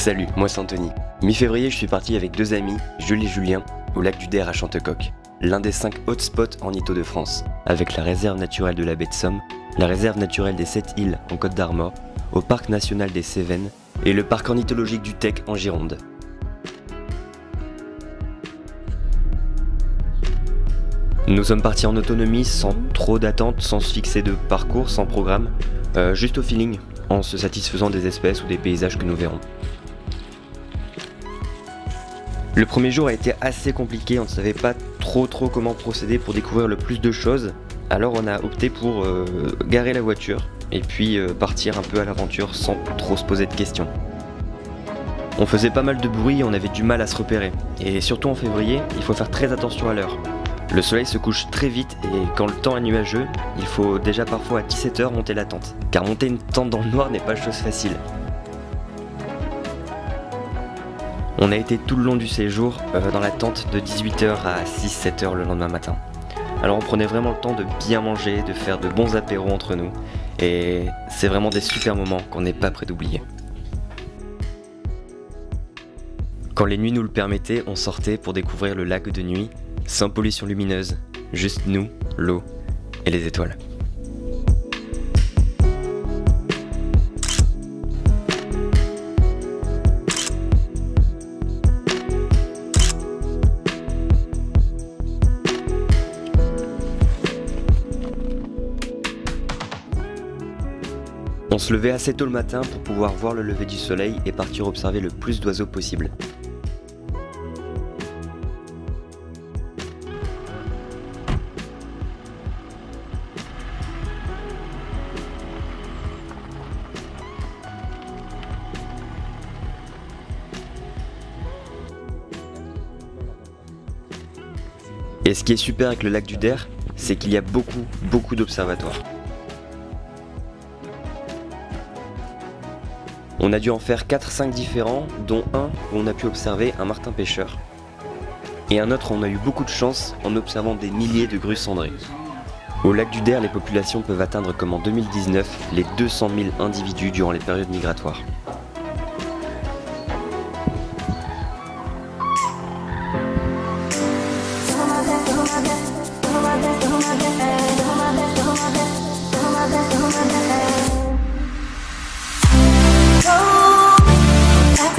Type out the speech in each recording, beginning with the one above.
Salut, moi c'est Anthony. Mi-février, je suis parti avec deux amis, Jules et Julien, au lac du Der à Chantecoq, l'un des cinq hotspots en Ito de France, avec la réserve naturelle de la baie de Somme, la réserve naturelle des Sept îles en Côte d'Armor, au parc national des Cévennes et le parc ornithologique du Tech en Gironde. Nous sommes partis en autonomie sans trop d'attente, sans se fixer de parcours, sans programme, euh, juste au feeling, en se satisfaisant des espèces ou des paysages que nous verrons. Le premier jour a été assez compliqué, on ne savait pas trop trop comment procéder pour découvrir le plus de choses, alors on a opté pour euh, garer la voiture et puis euh, partir un peu à l'aventure sans trop se poser de questions. On faisait pas mal de bruit et on avait du mal à se repérer, et surtout en février, il faut faire très attention à l'heure. Le soleil se couche très vite et quand le temps est nuageux, il faut déjà parfois à 17h monter la tente. Car monter une tente dans le noir n'est pas chose facile. On a été tout le long du séjour euh, dans la tente de 18h à 6-7h le lendemain matin. Alors on prenait vraiment le temps de bien manger, de faire de bons apéros entre nous. Et c'est vraiment des super moments qu'on n'est pas prêt d'oublier. Quand les nuits nous le permettaient, on sortait pour découvrir le lac de nuit sans pollution lumineuse, juste nous, l'eau et les étoiles. Se levait assez tôt le matin pour pouvoir voir le lever du soleil et partir observer le plus d'oiseaux possible. Et ce qui est super avec le lac du Der, c'est qu'il y a beaucoup, beaucoup d'observatoires. On a dû en faire 4-5 différents, dont un où on a pu observer un martin pêcheur. Et un autre où on a eu beaucoup de chance en observant des milliers de grues cendrées. Au lac du Der, les populations peuvent atteindre comme en 2019 les 200 000 individus durant les périodes migratoires.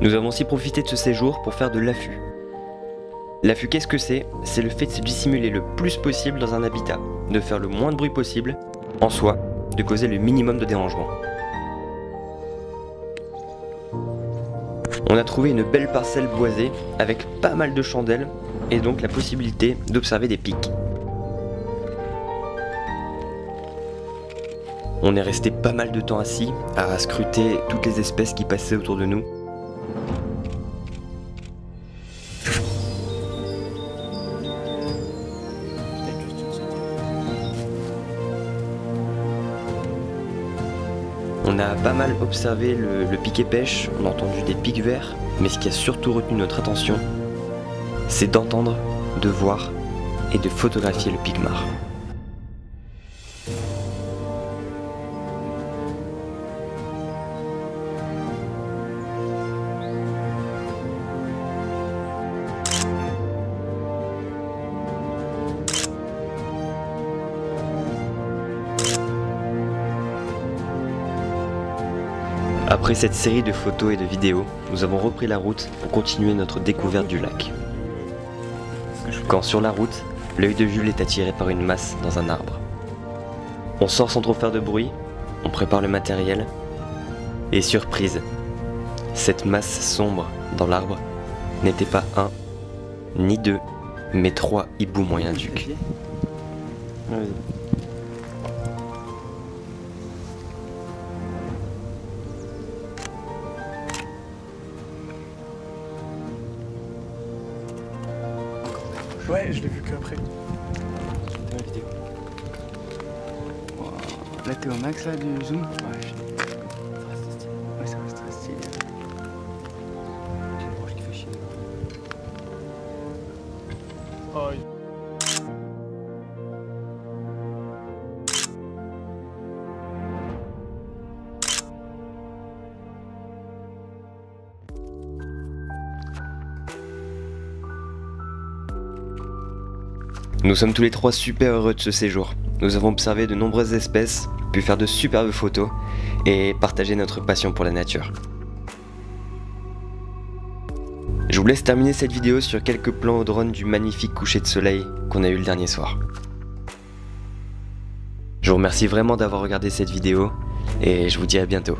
Nous avons aussi profité de ce séjour pour faire de l'affût. L'affût, qu'est-ce que c'est? C'est le fait de se dissimuler le plus possible dans un habitat, de faire le moins de bruit possible, en soi, de causer le minimum de dérangement. On a trouvé une belle parcelle boisée avec pas mal de chandelles et donc la possibilité d'observer des pics. On est resté pas mal de temps assis à scruter toutes les espèces qui passaient autour de nous On a pas mal observé le, piquet pêche, on a entendu des pics verts, mais ce qui a surtout retenu notre attention, c'est d'entendre, de voir et de photographier le pigmar. Après cette série de photos et de vidéos, nous avons repris la route pour continuer notre découverte du lac. Quand sur la route, l'œil de Jules est attiré par une masse dans un arbre. On sort sans trop faire de bruit, on prépare le matériel, et surprise, cette masse sombre dans l'arbre n'était pas un, ni deux, mais trois hiboux moyens ducs. Ouais, je l'ai vu qu'après. Là, t'es au max là du zoom? Ouais, je... Nous sommes tous les trois super heureux de ce séjour. Nous avons observé de nombreuses espèces, pu faire de superbes photos et partager notre passion pour la nature. Je vous laisse terminer cette vidéo sur quelques plans au drone du magnifique coucher de soleil qu'on a eu le dernier soir. Je vous remercie vraiment d'avoir regardé cette vidéo et je vous dis à bientôt.